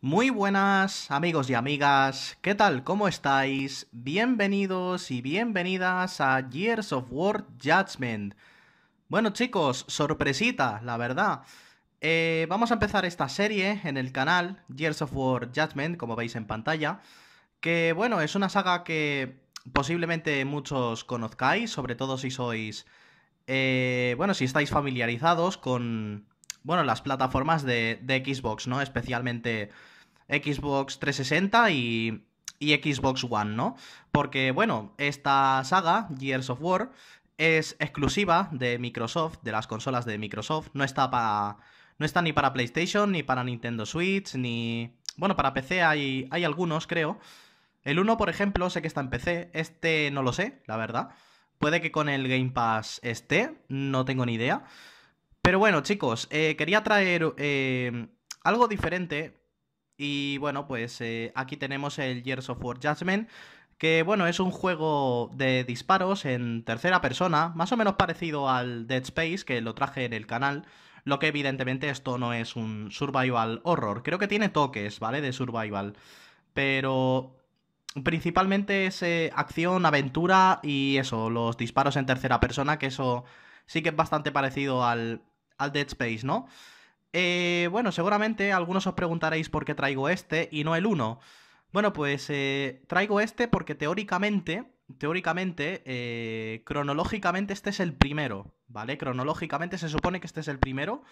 Muy buenas amigos y amigas, ¿qué tal? ¿Cómo estáis? Bienvenidos y bienvenidas a Years of War Judgment. Bueno chicos, sorpresita, la verdad. Eh, vamos a empezar esta serie en el canal Years of War Judgment, como veis en pantalla. Que bueno, es una saga que posiblemente muchos conozcáis, sobre todo si sois... eh, bueno, si estáis familiarizados con... Bueno, las plataformas de, Xbox, ¿no? Especialmente Xbox 360 y, y Xbox One, ¿no? Porque, bueno, esta saga, Gears of War, es exclusiva de Microsoft, de las consolas de Microsoft. No está para. No está ni para PlayStation, ni para Nintendo Switch, ni. Bueno, para PC hay, hay algunos, creo. El 1, por ejemplo, sé que está en PC. Este no lo sé, la verdad. Puede que con el Game Pass esté, no tengo ni idea. Pero bueno, chicos, eh, quería traer eh, algo diferente. Y bueno, pues eh, aquí tenemos el Gears of War Judgment. Que bueno, es un juego de disparos en tercera persona, más o menos parecido al Dead Space, que lo traje en el canal. Lo que evidentemente esto no es un survival horror. Creo que tiene toques, ¿vale? De survival. Pero principalmente es eh, acción, aventura y eso, los disparos en tercera persona, que eso sí que es bastante parecido al, al Dead Space, ¿no? Eh, bueno, seguramente algunos os preguntaréis por qué traigo este y no el 1. Bueno, pues eh, traigo este porque teóricamente, teóricamente, eh, cronológicamente este es el primero, ¿vale? Cronológicamente se supone que este es el primero,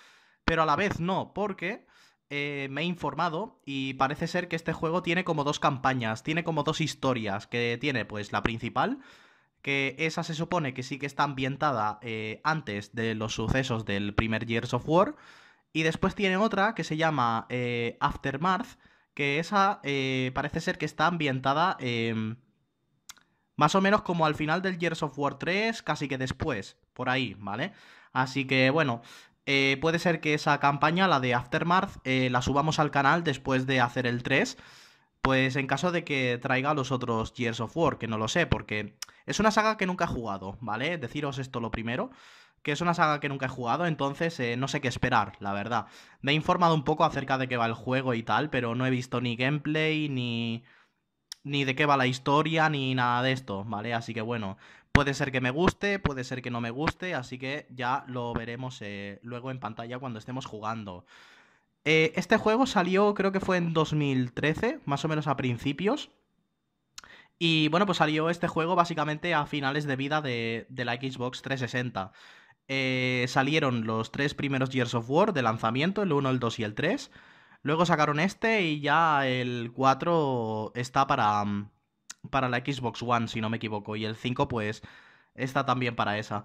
pero a la vez no, porque eh, me he informado y parece ser que este juego tiene como dos campañas, tiene como dos historias, que tiene pues la principal, que esa se supone que sí que está ambientada eh, antes de los sucesos del primer Years of War, y después tiene otra que se llama eh, Aftermath, que esa eh, parece ser que está ambientada em, más o menos como al final del Gears of War 3, casi que después, por ahí, ¿vale? Así que bueno, eh, puede ser que esa campaña, la de Aftermath, la subamos al canal después de hacer el 3. Pues en caso de que traiga los otros Gears of War, que no lo sé, porque es una saga que nunca he jugado, ¿vale? Deciros esto lo primero, que es una saga que nunca he jugado, entonces eh, no sé qué esperar, la verdad. Me he informado un poco acerca de qué va el juego y tal, pero no he visto ni gameplay, ni, ni de qué va la historia, ni nada de esto, ¿vale? Así que bueno, puede ser que me guste, puede ser que no me guste, así que ya lo veremos eh, luego en pantalla cuando estemos jugando. Eh, este juego salió, creo que fue en 2013, más o menos a principios. Y bueno, pues salió este juego básicamente a finales de vida de, la Xbox 360. Eh, salieron los tres primeros Years of War de lanzamiento, el 1, el 2 y el 3. Luego sacaron este y ya el 4 está para, mm, para la Xbox One, si no me equivoco. Y el 5 pues está también para esa.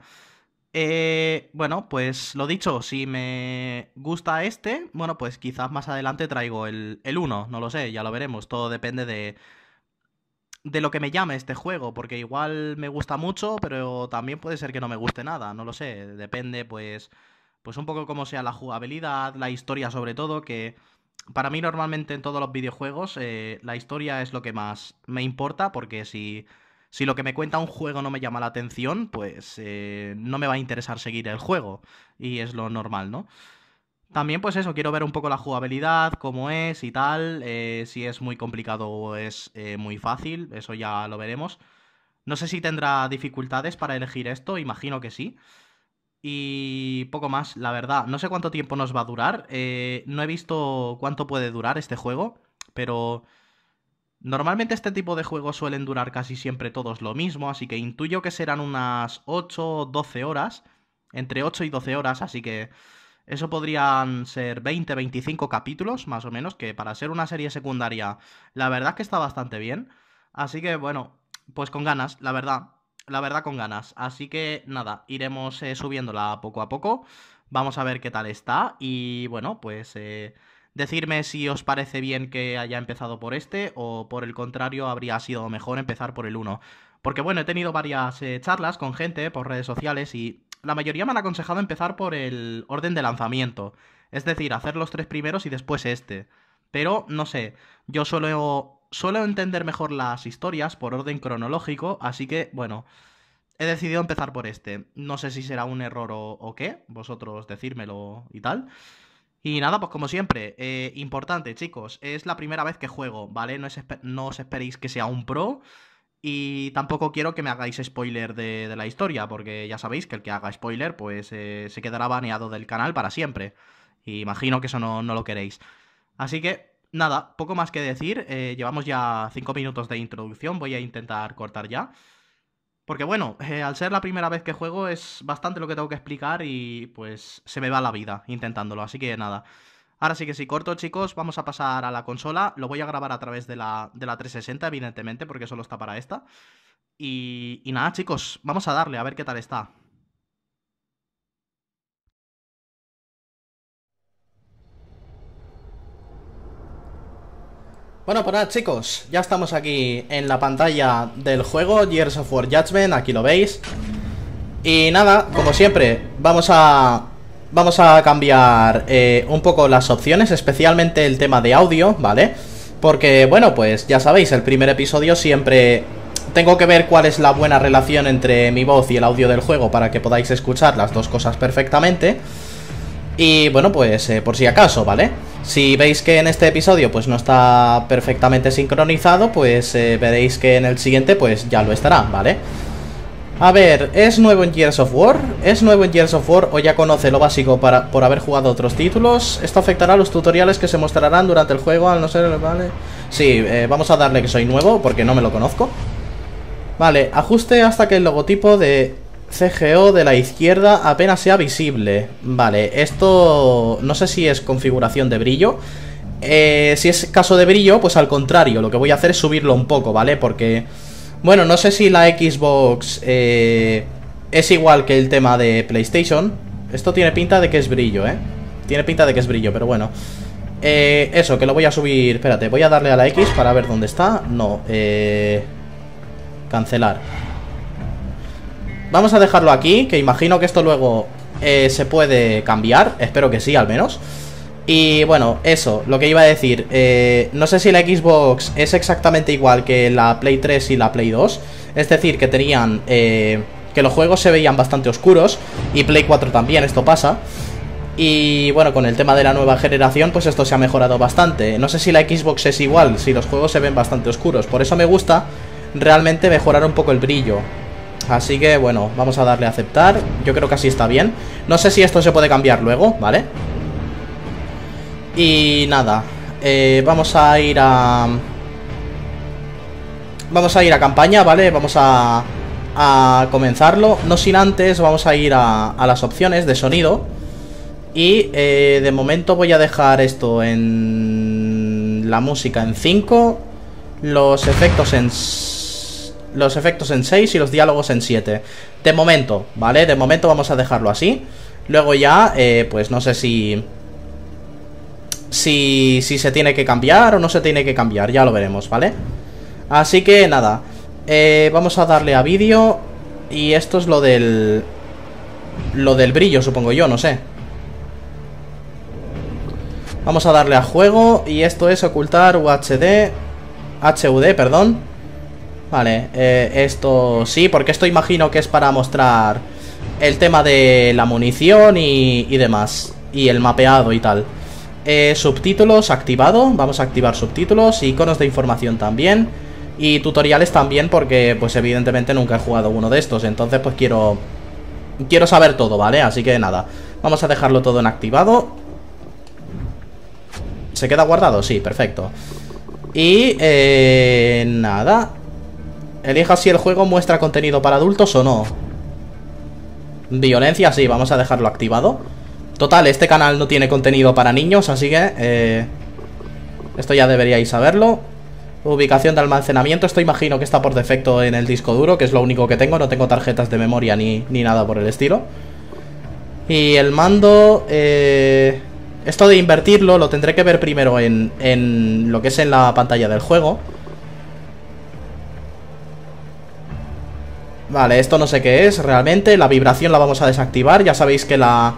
Eh, bueno, pues lo dicho, si me gusta este, bueno, pues quizás más adelante traigo el, el 1, no lo sé, ya lo veremos. Todo depende de, de lo que me llame este juego, porque igual me gusta mucho, pero también puede ser que no me guste nada, no lo sé, depende pues pues un poco cómo sea la jugabilidad, la historia sobre todo, que para mí normalmente en todos los videojuegos eh, la historia es lo que más me importa, porque si, si lo que me cuenta un juego no me llama la atención, pues eh, no me va a interesar seguir el juego, y es lo normal, ¿no? También, pues eso, quiero ver un poco la jugabilidad, cómo es y tal, eh, si es muy complicado o es eh, muy fácil, eso ya lo veremos. No sé si tendrá dificultades para elegir esto, imagino que sí. Y poco más, la verdad. No sé cuánto tiempo nos va a durar. no he visto cuánto puede durar este juego, pero normalmente este tipo de juegos suelen durar casi siempre todos lo mismo, así que intuyo que serán unas 8 o 12 horas, entre 8 y 12 horas, así que... Eso podrían ser 20, 25 capítulos, más o menos, que para ser una serie secundaria, la verdad que está bastante bien. Así que, bueno, pues con ganas, la verdad. La verdad con ganas. Así que, nada, iremos eh, subiéndola poco a poco. Vamos a ver qué tal está. Y bueno, pues eh, decirme si os parece bien que haya empezado por este o por el contrario habría sido mejor empezar por el uno Porque bueno, he tenido varias eh, charlas con gente por redes sociales y la mayoría me han aconsejado empezar por el orden de lanzamiento. Es decir, hacer los tres primeros y después este. Pero, no sé, yo suelo, suelo entender mejor las historias por orden cronológico, así que, bueno, he decidido empezar por este. No sé si será un error o, o qué, vosotros decírmelo y tal. Y nada, pues como siempre, eh, importante, chicos, es la primera vez que juego, ¿vale? No, no os esperéis que sea un pro. Y tampoco quiero que me hagáis spoiler de, la historia, porque ya sabéis que el que haga spoiler, pues eh, se quedará baneado del canal para siempre. Y imagino que eso no, lo queréis. Así que, nada, poco más que decir. Eh, llevamos ya 5 minutos de introducción, voy a intentar cortar ya. Porque bueno, eh, al ser la primera vez que juego es bastante lo que tengo que explicar y pues se me va la vida intentándolo, así que nada. Ahora sí que sí, corto chicos, vamos a pasar a la consola. Lo voy a grabar a través de la, de la 360, evidentemente, porque solo está para esta. Y, y nada chicos, vamos a darle a ver qué tal está. Bueno, pues nada chicos, ya estamos aquí en la pantalla del juego Gears of War Judgment, aquí lo veis Y nada, como siempre, vamos a vamos a cambiar eh, un poco las opciones, especialmente el tema de audio, ¿vale? Porque, bueno, pues ya sabéis, el primer episodio siempre tengo que ver cuál es la buena relación entre mi voz y el audio del juego para que podáis escuchar las dos cosas perfectamente. Y bueno, pues eh, por si acaso, ¿vale? Si veis que en este episodio pues no está perfectamente sincronizado, pues eh, veréis que en el siguiente pues ya lo estará, ¿vale? A ver, ¿es nuevo en Gears of War? ¿Es nuevo en Gears of War o ya conoce lo básico para, por haber jugado otros títulos? Esto afectará a los tutoriales que se mostrarán durante el juego, al no ser... ¿vale? Sí, eh, vamos a darle que soy nuevo porque no me lo conozco. Vale, ajuste hasta que el logotipo de CGO de la izquierda apenas sea visible. Vale, esto no sé si es configuración de brillo. Eh, si es caso de brillo, pues al contrario, lo que voy a hacer es subirlo un poco, ¿vale? Porque bueno, no sé si la Xbox eh, es igual que el tema de PlayStation. Esto tiene pinta de que es brillo, ¿eh? Tiene pinta de que es brillo, pero bueno. Eh, eso, que lo voy a subir... Espérate, voy a darle a la X para ver dónde está. No, eh... Cancelar. Vamos a dejarlo aquí, que imagino que esto luego eh, se puede cambiar. Espero que sí, al menos. Y bueno, eso, lo que iba a decir, eh, no sé si la Xbox es exactamente igual que la Play 3 y la Play 2, es decir, que tenían, eh, que los juegos se veían bastante oscuros, y Play 4 también, esto pasa. Y bueno, con el tema de la nueva generación, pues esto se ha mejorado bastante. No sé si la Xbox es igual, si los juegos se ven bastante oscuros, por eso me gusta realmente mejorar un poco el brillo. Así que bueno, vamos a darle a aceptar, yo creo que así está bien. No sé si esto se puede cambiar luego, ¿vale? Y nada, eh, vamos a ir a... Vamos a ir a campaña, ¿vale? Vamos a, a comenzarlo. No sin antes, vamos a ir a, las opciones de sonido. Y eh, de momento voy a dejar esto en la música en 5, los efectos en los efectos en 6 y los diálogos en 7. De momento, ¿vale? De momento vamos a dejarlo así. Luego ya, eh, pues no sé si si, si se tiene que cambiar o no se tiene que cambiar, ya lo veremos, ¿vale? Así que nada, eh, vamos a darle a vídeo y esto es lo del... Lo del brillo, supongo yo, no sé. Vamos a darle a juego y esto es ocultar UHD, HUD, perdón. Vale, eh, esto sí, porque esto imagino que es para mostrar el tema de la munición y, y demás. Y el mapeado y tal. Eh, subtítulos activado, vamos a activar subtítulos, iconos de información también y tutoriales también porque pues evidentemente nunca he jugado uno de estos, entonces pues quiero quiero saber todo, ¿vale? Así que nada, vamos a dejarlo todo en activado. ¿Se queda guardado? Sí, perfecto. Y eh, nada. Elija si el juego muestra contenido para adultos o no. Violencia, sí, vamos a dejarlo activado. Total, este canal no tiene contenido para niños, así que... Eh, esto ya deberíais saberlo. Ubicación de almacenamiento, esto imagino que está por defecto en el disco duro, que es lo único que tengo, no tengo tarjetas de memoria ni, nada por el estilo. Y el mando... Eh, esto de invertirlo lo tendré que ver primero en, en lo que es en la pantalla del juego. Vale, esto no sé qué es realmente. La vibración la vamos a desactivar. Ya sabéis que la...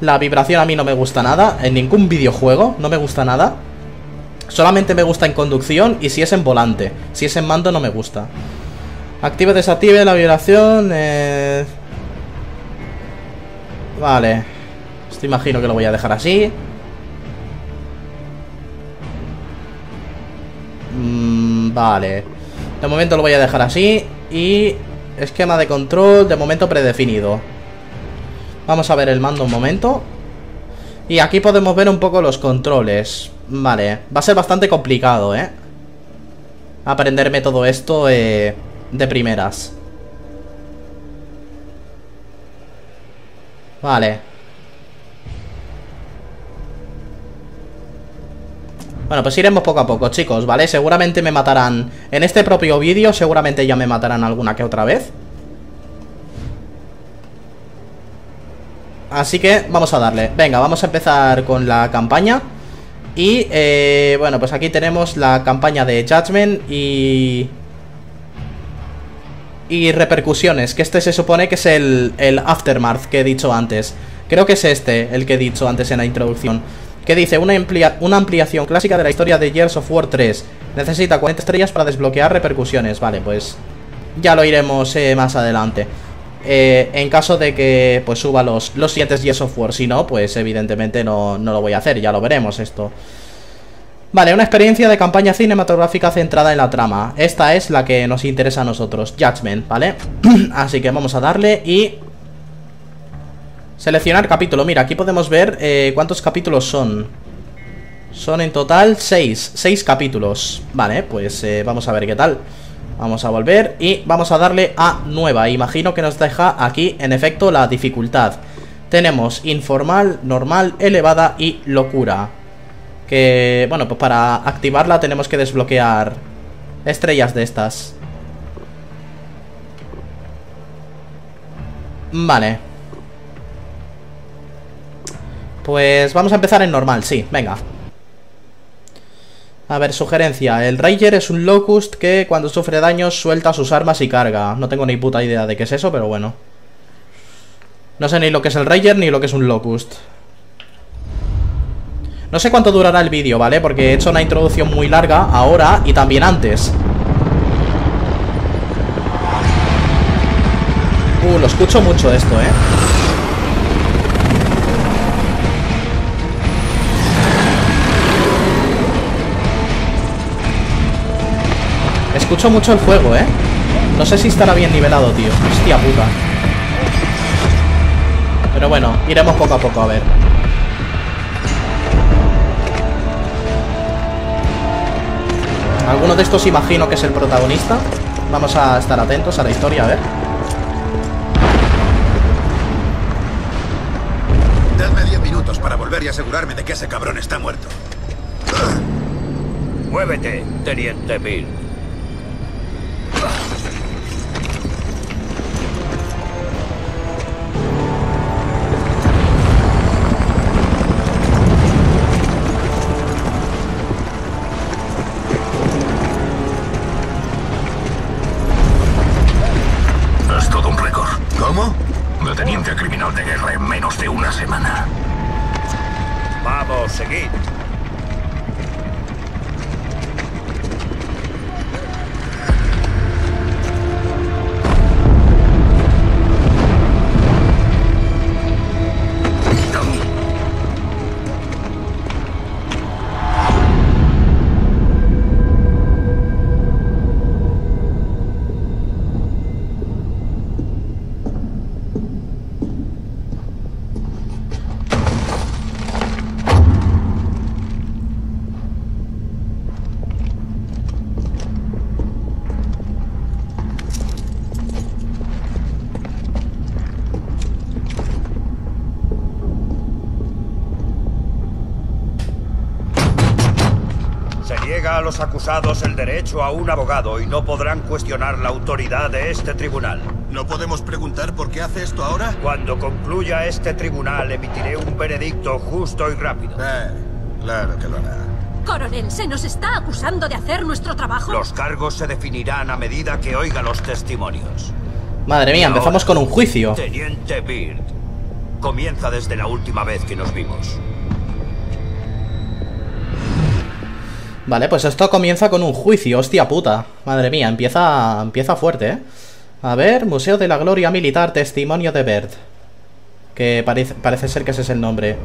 La vibración a mí no me gusta nada. En ningún videojuego no me gusta nada. Solamente me gusta en conducción y si es en volante. Si es en mando no me gusta. Active, desactive la vibración. Eh. Vale. Esto imagino que lo voy a dejar así. Mm, vale. De momento lo voy a dejar así. Y esquema de control, de momento predefinido. Vamos a ver el mando un momento. Y aquí podemos ver un poco los controles. Vale, va a ser bastante complicado, ¿eh? Aprenderme todo esto eh, de primeras. Vale. Bueno, pues iremos poco a poco, chicos, ¿vale? Seguramente me matarán En este propio vídeo, seguramente ya me matarán alguna que otra vez. Así que vamos a darle. Venga, vamos a empezar con la campaña. Y, eh, bueno, pues aquí tenemos la campaña de Judgment y... Y repercusiones, que este se supone que es el, el Aftermath que he dicho antes. Creo que es este, el que he dicho antes en la introducción que dice una, ampliación clásica de la historia de Years of War 3. Necesita 40 estrellas para desbloquear repercusiones. Vale, pues ya lo iremos eh, más adelante. Eh, en caso de que pues suba los, los siguientes Years of War. Si no, pues evidentemente no, no lo voy a hacer. Ya lo veremos esto. Vale, una experiencia de campaña cinematográfica centrada en la trama. Esta es la que nos interesa a nosotros. Judgment, ¿vale? Así que vamos a darle y Seleccionar capítulo, mira, aquí podemos ver eh, cuántos capítulos son. Son en total 6, 6 capítulos. Vale, pues eh, vamos a ver qué tal. Vamos a volver y vamos a darle a nueva. Imagino que nos deja aquí en efecto la dificultad. Tenemos informal, normal, elevada y locura. Que, bueno, pues para activarla tenemos que desbloquear estrellas de estas. Vale pues vamos a empezar en normal, sí, venga. A ver, sugerencia. El Ranger es un Locust que cuando sufre daños suelta sus armas y carga. No tengo ni puta idea de qué es eso, pero bueno. No sé ni lo que es el Ranger ni lo que es un Locust. No sé cuánto durará el vídeo, ¿vale? Porque he hecho una introducción muy larga ahora y también antes. Uh, lo escucho mucho esto, ¿eh? Escucho mucho el fuego, ¿eh? No sé si estará bien nivelado, tío. Hostia puta. Pero bueno, iremos poco a poco, a ver. Alguno de estos imagino que es el protagonista. Vamos a estar atentos a la historia, a ver. Dadme 10 minutos para volver y asegurarme de que ese cabrón está muerto. Muévete, Teniente Bill los acusados el derecho a un abogado y no podrán cuestionar la autoridad de este tribunal. ¿No podemos preguntar por qué hace esto ahora? Cuando concluya este tribunal emitiré un veredicto justo y rápido. Eh, claro que lo hará. Coronel, ¿se nos está acusando de hacer nuestro trabajo? Los cargos se definirán a medida que oiga los testimonios. Madre mía, empezamos con un juicio. Teniente Beard, comienza desde la última vez que nos vimos. Vale, pues esto comienza con un juicio, hostia puta. Madre mía, empieza, empieza fuerte, ¿eh? A ver, Museo de la Gloria Militar, Testimonio de Bert. Que parece, parece ser que ese es el nombre.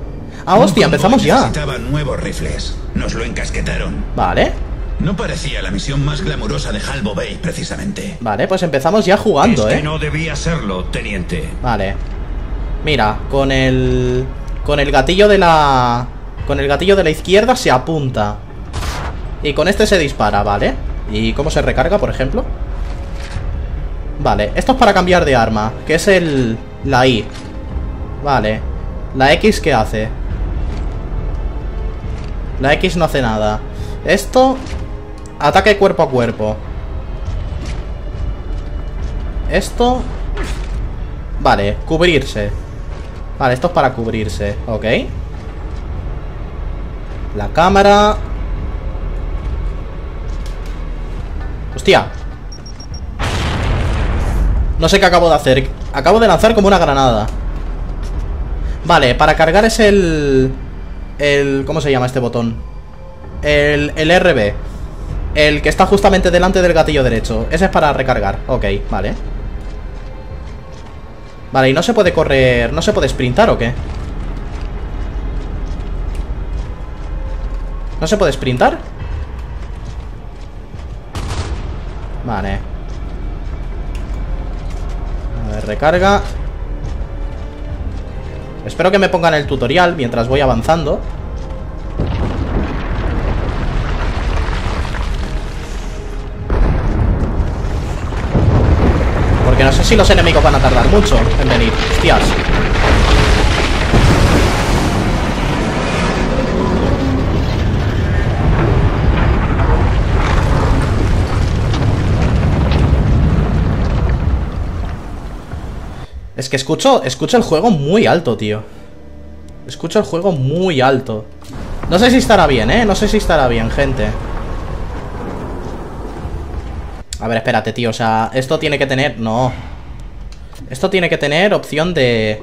Ah, hostia, empezamos ya. nuevos rifles. Nos lo encasquetaron. Vale. No parecía la misión más glamurosa de Halbo Bay, precisamente. Vale, pues empezamos ya jugando, es que ¿eh? no debía serlo, teniente. Vale. Mira, con el... Con el gatillo de la... Con el gatillo de la izquierda se apunta. Y con este se dispara, ¿vale? ¿Y cómo se recarga, por ejemplo? Vale, esto es para cambiar de arma Que es el... La I Vale La X, ¿qué hace? La X no hace nada Esto... Ataque cuerpo a cuerpo Esto... Vale, cubrirse Vale, esto es para cubrirse Ok La cámara Hostia. No sé qué acabo de hacer. Acabo de lanzar como una granada. Vale, para cargar es el... El... ¿Cómo se llama este botón? El, el RB El que está justamente delante del gatillo derecho. Ese es para recargar, ok, vale. Vale, y no se puede correr... ¿No se puede sprintar o qué? ¿No se puede sprintar? Vale. A ver, recarga. Espero que me pongan el tutorial mientras voy avanzando. Porque no sé si los enemigos van a tardar mucho en venir. Hostias Es que escucho, escucho el juego muy alto, tío. Escucho el juego muy alto. No sé si estará bien, ¿eh? No sé si estará bien, gente. A ver, espérate, tío. O sea, esto tiene que tener... No. Esto tiene que tener opción de...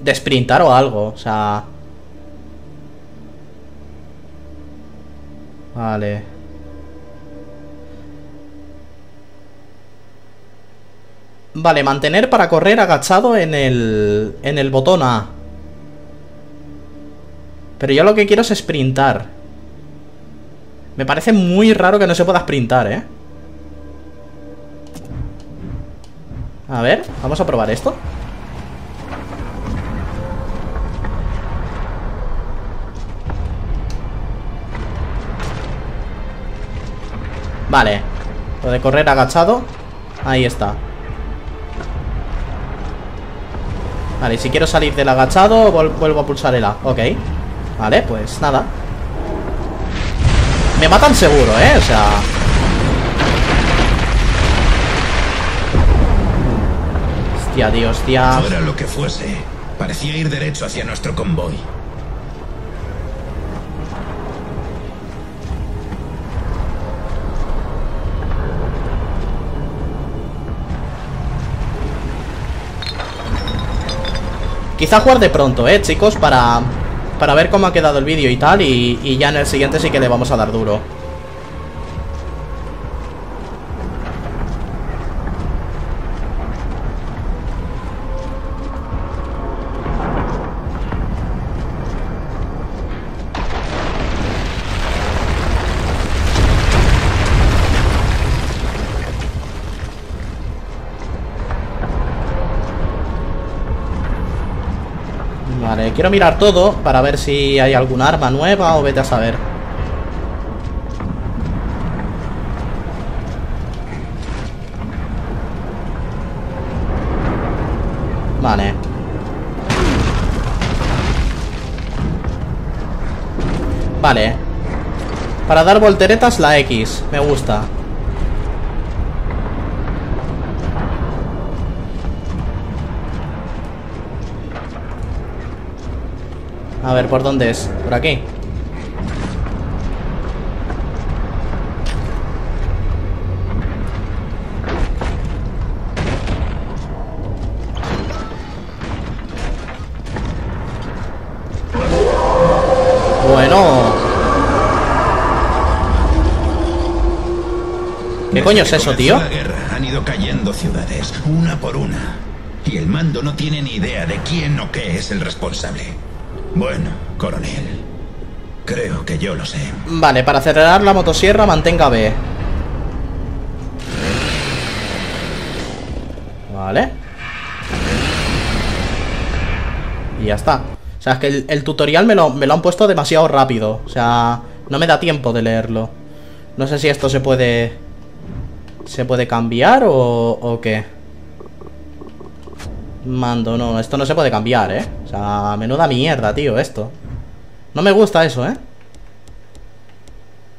De sprintar o algo O sea... Vale Vale, mantener para correr agachado en el... En el botón A. Pero yo lo que quiero es sprintar. Me parece muy raro que no se pueda sprintar, ¿eh? A ver, vamos a probar esto. Vale Lo de correr agachado Ahí está Vale, si quiero salir del agachado Vuelvo a pulsar el A, ok. Vale, pues nada. Me matan seguro, ¿eh? O sea... Hostia, tío, hostia. Fuera lo que fuese, parecía ir derecho hacia nuestro convoy. Quizá jugar de pronto, eh, chicos Para, para ver cómo ha quedado el vídeo y tal y, y ya en el siguiente sí que le vamos a dar duro quiero mirar todo para ver si hay algún arma nueva o vete a saber. Vale. Vale. Para dar volteretas la X. Me gusta. A ver, ¿por dónde es? ¿Por aquí? Bueno ¿Qué coño es eso, tío? La guerra han ido cayendo ciudades, una por una. Y el mando no tiene ni idea de quién o qué es el responsable. Bueno, coronel. Creo que yo lo sé. Vale, para acelerar la motosierra mantenga B. Vale. Y ya está. O sea, es que el, el tutorial me lo, me lo han puesto demasiado rápido. O sea, no me da tiempo de leerlo. No sé si esto se puede... ¿Se puede cambiar o, o qué? Mando, no, esto no se puede cambiar, ¿eh? O sea, menuda mierda, tío, esto No me gusta eso, ¿eh?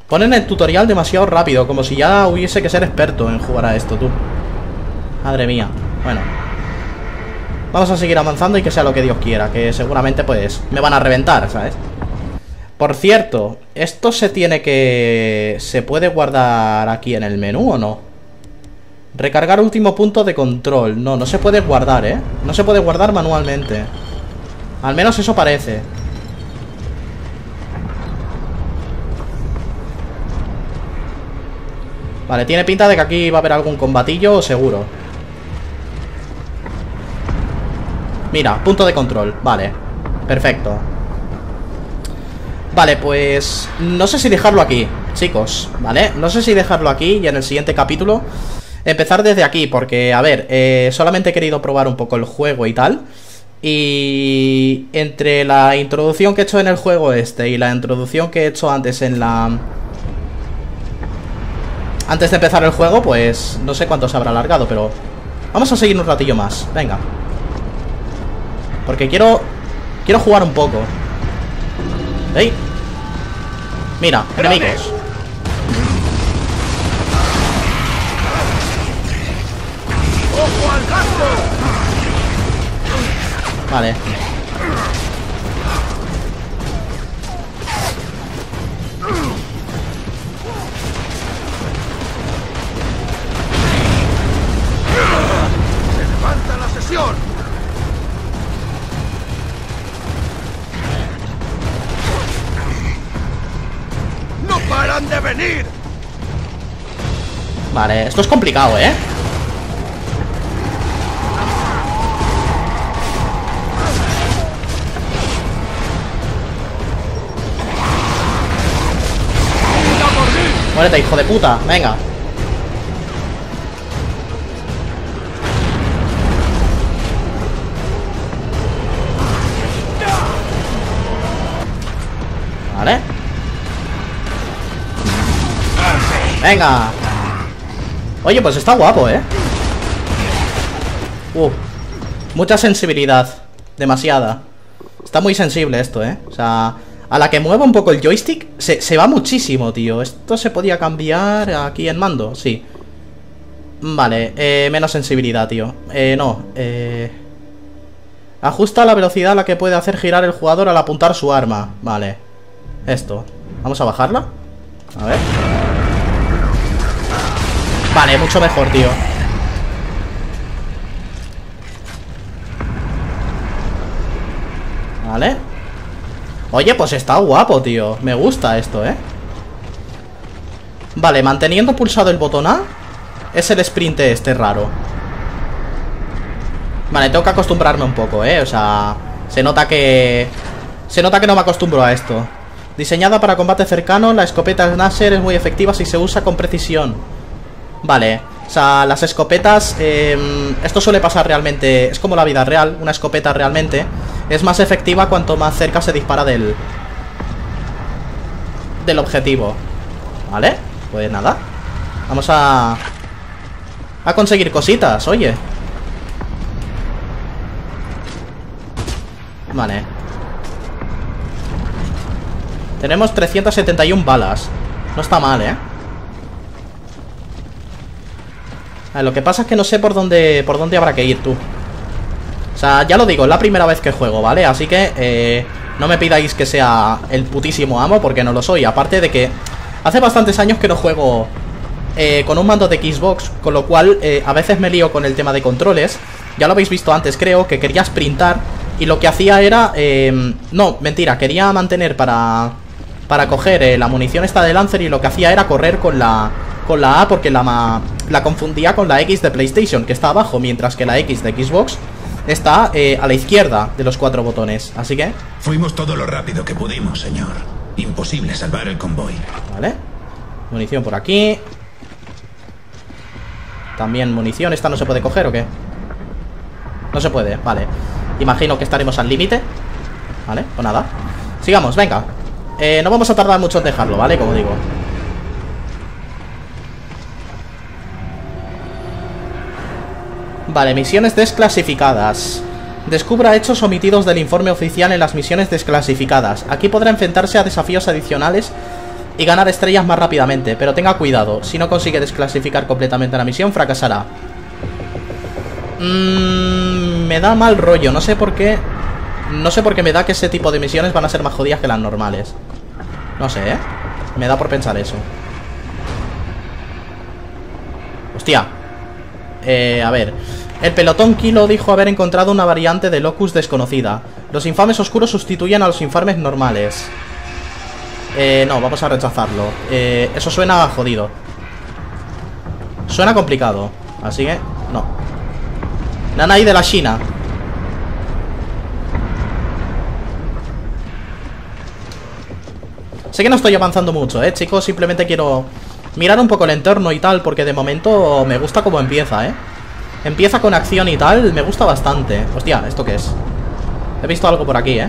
Ponen el tutorial demasiado rápido Como si ya hubiese que ser experto en jugar a esto, tú Madre mía Bueno Vamos a seguir avanzando y que sea lo que Dios quiera Que seguramente, pues, me van a reventar, ¿sabes? Por cierto, ¿esto se tiene que... ¿Se puede guardar aquí en el menú o no? Recargar último punto de control. No, no se puede guardar, ¿eh? No se puede guardar manualmente. Al menos eso parece. Vale, tiene pinta de que aquí va a haber algún combatillo Seguro. Mira, punto de control. Vale, perfecto. Vale, pues... No sé si dejarlo aquí, chicos ¿Vale? No sé si dejarlo aquí y en el siguiente capítulo empezar desde aquí, porque, a ver, eh, solamente he querido probar un poco el juego y tal. Y entre la introducción que he hecho en el juego este y la introducción que he hecho antes en la... Antes de empezar el juego, pues no sé cuánto se habrá alargado, pero... Vamos a seguir un ratillo más, venga. Porque quiero... Quiero jugar un poco. ¡Ey! Mira, enemigos. Vale. ¡Se levanta la sesión! ¡No paran de venir! Vale, esto es complicado, ¿eh? Muérete, hijo de puta, venga. Vale. Venga. Oye, pues está guapo, ¿eh? Uh, mucha sensibilidad. Demasiada. Está muy sensible esto, ¿eh? O sea, a la que mueva un poco el joystick se, va muchísimo, tío. Esto se podía cambiar aquí en mando, sí. Vale, eh, menos sensibilidad, tío. Eh, no, eh... Ajusta la velocidad a la que puede hacer girar el jugador al apuntar su arma. Vale Esto. Vamos a bajarla. A ver. Vale, mucho mejor, tío. Vale Oye, pues está guapo, tío. Me gusta esto, ¿eh? Vale, manteniendo pulsado el botón A Es el sprint este raro. Vale, tengo que acostumbrarme un poco, ¿eh? O sea, se nota que... Se nota que no me acostumbro a esto. Diseñada para combate cercano La escopeta Nasser es muy efectiva si se usa con precisión. Vale O sea, las escopetas eh, Esto suele pasar realmente Es como la vida real Una escopeta realmente es más efectiva cuanto más cerca se dispara del... Del objetivo. ¿Vale? Pues nada. Vamos a... A conseguir cositas, oye. Vale. Tenemos 371 balas. No está mal, ¿eh? lo que pasa es que no sé por dónde Por dónde habrá que ir, tú o sea, ya lo digo, es la primera vez que juego, ¿vale? Así que eh, no me pidáis que sea el putísimo amo porque no lo soy Aparte de que hace bastantes años que no juego eh, con un mando de Xbox Con lo cual eh, a veces me lío con el tema de controles Ya lo habéis visto antes, creo, que quería sprintar Y lo que hacía era... Em, no, mentira, quería mantener para... Para coger la munición esta de Lancer Y lo que hacía era correr con la... Con la A porque la, la confundía con la X de PlayStation Que está abajo, mientras que la X de Xbox está eh, a la izquierda de los cuatro botones, así que... Fuimos todo lo rápido que pudimos, señor. Imposible salvar el convoy. Vale. Munición por aquí. También munición. ¿Esta no se puede coger o qué? No se puede, vale. Imagino que estaremos al límite. Vale, pues nada. Sigamos, venga. Eh, no vamos a tardar mucho en dejarlo, ¿vale? Como digo. Vale, misiones desclasificadas. Descubra hechos omitidos del informe oficial en las misiones desclasificadas. Aquí podrá enfrentarse a desafíos adicionales y ganar estrellas más rápidamente, pero tenga cuidado. Si no consigue desclasificar completamente la misión, fracasará. Mmm, me da mal rollo, no sé por qué... No sé por qué me da que ese tipo de misiones van a ser más jodidas que las normales. No sé, ¿eh? Me da por pensar eso. Hostia. Eh, a ver... El pelotón Kilo dijo haber encontrado una variante de Locus desconocida. Los infames oscuros sustituyen a los infames normales. Eh, no, vamos a rechazarlo. Eh, eso suena jodido. Suena complicado. Así que, no. Nanai de la China. Sé que no estoy avanzando mucho, eh, chicos. Simplemente quiero mirar un poco el entorno y tal, porque de momento me gusta cómo empieza, eh. Empieza con acción y tal, me gusta bastante. Hostia, ¿esto qué es? He visto algo por aquí, ¿eh?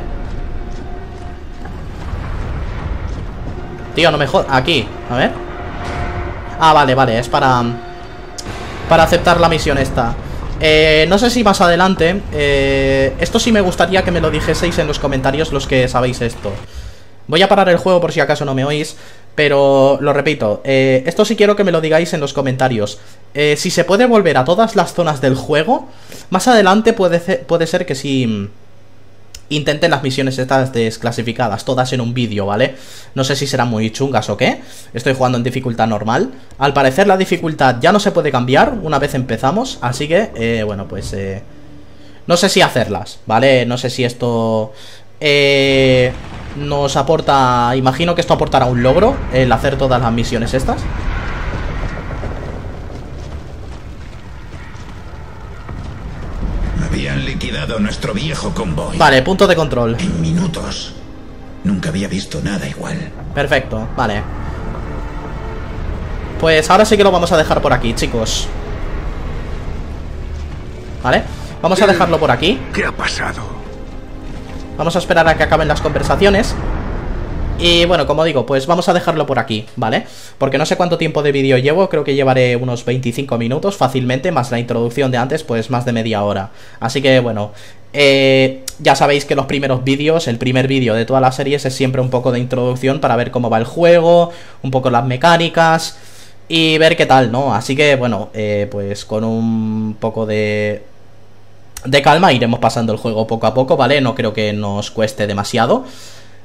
Tío, no me jodas Aquí, a ver. Ah, vale, vale, es para Para aceptar la misión esta. Eh, no sé si más adelante eh, Esto sí me gustaría que me lo dijeseis en los comentarios Los que sabéis esto. Voy a parar el juego por si acaso no me oís pero lo repito, eh, esto sí quiero que me lo digáis en los comentarios. Eh, si se puede volver a todas las zonas del juego, más adelante puede, puede ser que si mm, intenten las misiones estas desclasificadas, todas en un vídeo, ¿vale? No sé si serán muy chungas o qué. Estoy jugando en dificultad normal. Al parecer la dificultad ya no se puede cambiar una vez empezamos, así que, eh, bueno, pues... Eh, no sé si hacerlas, ¿vale? No sé si esto... Eh nos aporta... Imagino que esto aportará un logro, el hacer todas las misiones estas. Habían liquidado nuestro viejo convoy. Vale, punto de control. En minutos. Nunca había visto nada igual. Perfecto, vale. Pues ahora sí que lo vamos a dejar por aquí, chicos. ¿Vale? Vamos a dejarlo por aquí. ¿Qué ha pasado? Vamos a esperar a que acaben las conversaciones y bueno, como digo, pues vamos a dejarlo por aquí, ¿vale? Porque no sé cuánto tiempo de vídeo llevo, creo que llevaré unos 25 minutos fácilmente, más la introducción de antes, pues más de media hora. Así que bueno, eh, ya sabéis que los primeros vídeos, el primer vídeo de todas las series es siempre un poco de introducción para ver cómo va el juego, un poco las mecánicas y ver qué tal, ¿no? Así que bueno, eh, pues con un poco de de calma iremos pasando el juego poco a poco, ¿vale? No creo que nos cueste demasiado.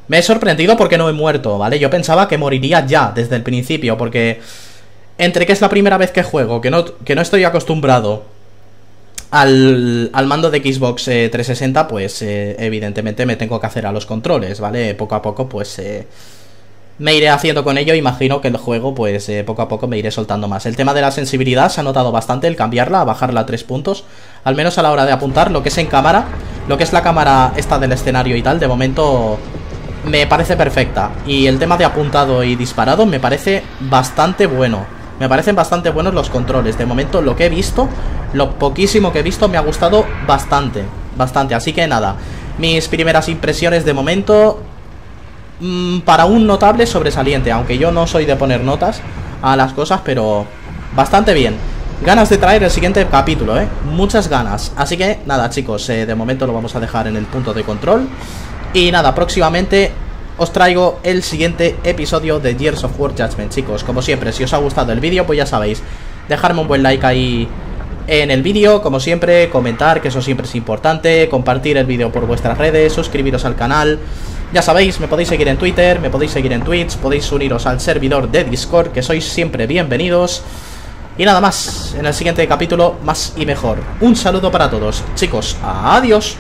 Me he sorprendido porque no he muerto, ¿vale? Yo pensaba que moriría ya desde el principio, porque entre que es la primera vez que juego, que no, que no estoy acostumbrado al, al mando de Xbox 360, eh, pues eh, evidentemente me tengo que hacer a los controles, ¿vale? Poco a poco, pues... Eh, me iré haciendo con ello. Imagino que el juego, pues eh, poco a poco me iré soltando más. El tema de la sensibilidad se ha notado bastante, el cambiarla, bajarla a tres puntos. Al menos a la hora de apuntar, lo que es en cámara, lo que es la cámara esta del escenario y tal, de momento me parece perfecta. Y el tema de apuntado y disparado me parece bastante bueno. Me parecen bastante buenos los controles. De momento lo que he visto, lo poquísimo que he visto me ha gustado bastante. Bastante, así que nada. Mis primeras impresiones de momento Mm, para un notable sobresaliente, aunque yo no soy de poner notas a las cosas, pero bastante bien. Ganas de traer el siguiente capítulo, ¿eh? Muchas ganas. Así que, nada, chicos, eh, de momento lo vamos a dejar en el punto de control. Y nada, próximamente os traigo el siguiente episodio de Gears of War Judgment, chicos. Como siempre, si os ha gustado el vídeo, pues ya sabéis, dejarme un buen like ahí en el vídeo, como siempre, comentar, que eso siempre es importante, compartir el vídeo por vuestras redes, suscribiros al canal... Ya sabéis, me podéis seguir en Twitter, me podéis seguir en Twitch, podéis uniros al servidor de Discord, que sois siempre bienvenidos. Y nada más, en el siguiente capítulo, más y mejor. Un saludo para todos. Chicos, adiós.